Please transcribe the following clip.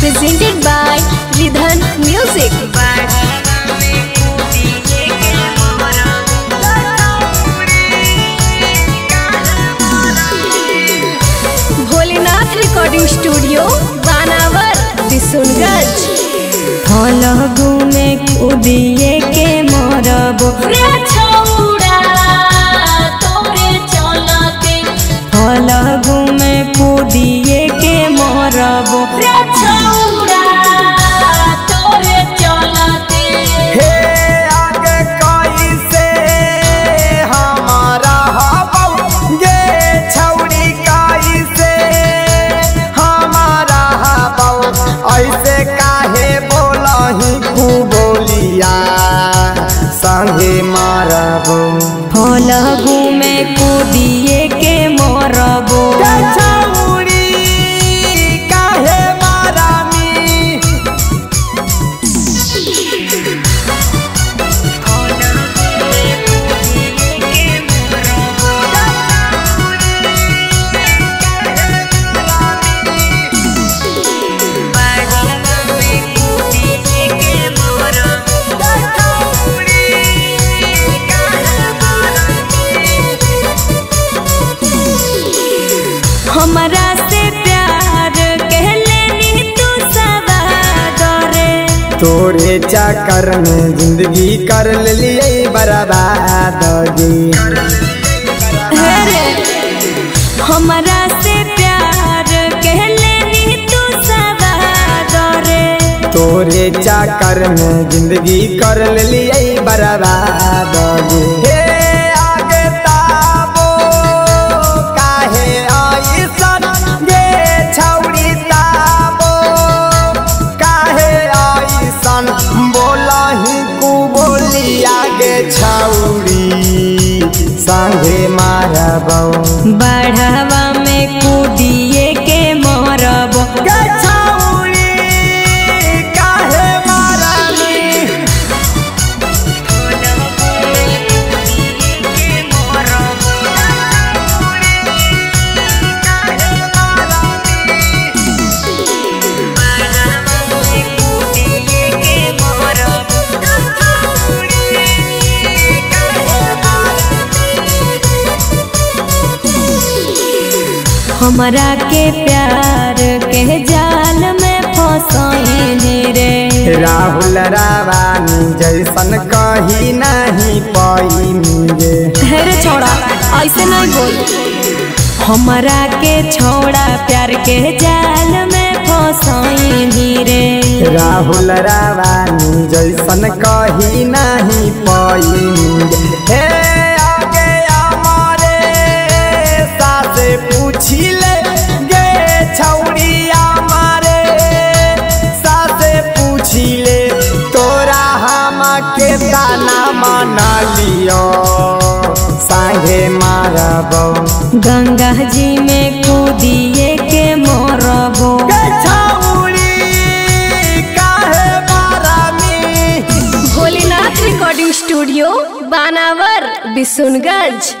presented by Ridhan Music. Bholenath recording studio Banawar Phalgu में कूदिए के मरबो। रे छौड़ा फलगु में कूदिए के मरबो। हमरा से प्यार कहले तू सवादरे तोरे चक्कर में ज़िंदगी कर लिए बर्बाद हमरा से प्यार कहले तू सवादरे तोरे चक्कर में ज़िंदगी कर लिए बर्बाद आगे छौड़ी मारा बऊ बढ़ावा में हमरा के प्यार के जाल में फसाइने रे। राहुल रावानी जैसन कही नहीं पाई रे छोड़ा ऐसे नहीं बोल। हमरा के छोड़ा प्यार के जाल में फसाइनी रे। राहुल रावानी जैसन कही नहीं पाई के दाना मना लियो। संगे मारब। गंगा जी में कूदिए के मरबो। गे छौड़ी काहे मारामी भोलेनाथ रिकॉर्डिंग स्टूडियो बानावर बिशुनगंज